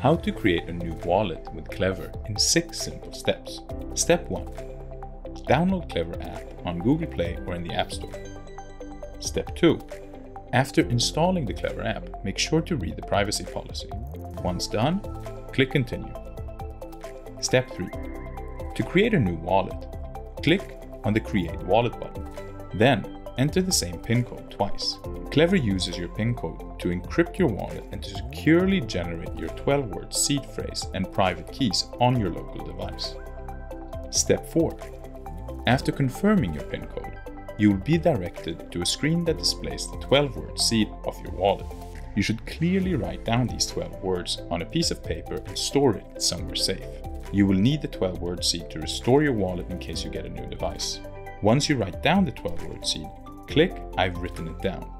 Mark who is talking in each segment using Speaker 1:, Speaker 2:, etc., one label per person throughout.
Speaker 1: How to create a new wallet with Klever in 6 simple steps. Step 1. Download Klever app on Google Play or in the App Store. Step 2. After installing the Klever app, make sure to read the privacy policy. Once done, click Continue. Step 3. To create a new wallet, click on the Create Wallet button. Then, enter the same PIN code twice. Klever uses your PIN code to encrypt your wallet and to securely generate your 12 word seed phrase and private keys on your local device. Step 4. After confirming your PIN code, you will be directed to a screen that displays the 12 word seed of your wallet. You should clearly write down these 12 words on a piece of paper and store it somewhere safe. You will need the 12 word seed to restore your wallet in case you get a new device. Once you write down the 12 word seed, click I've written it down.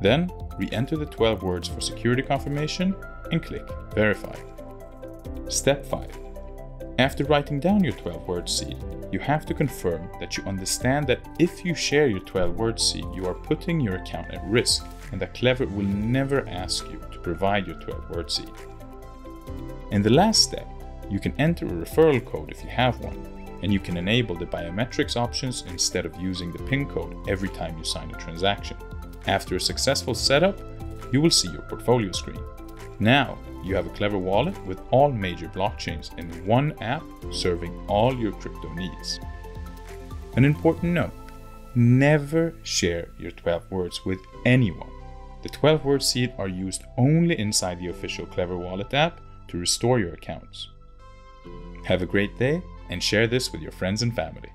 Speaker 1: Then re-enter the 12 words for security confirmation and click Verify. Step 5. After writing down your 12 word seed, you have to confirm that you understand that if you share your 12 word seed, you are putting your account at risk and that Klever will never ask you to provide your 12 word seed. In the last step, you can enter a referral code if you have one, and you can enable the biometrics options instead of using the PIN code every time you sign a transaction. After a successful setup, you will see your portfolio screen. Now, you have a Klever wallet with all major blockchains in one app serving all your crypto needs. An important note never share your 12 words with anyone. The 12 word seed are used only inside the official Klever Wallet app to restore your accounts. Have a great day and share this with your friends and family.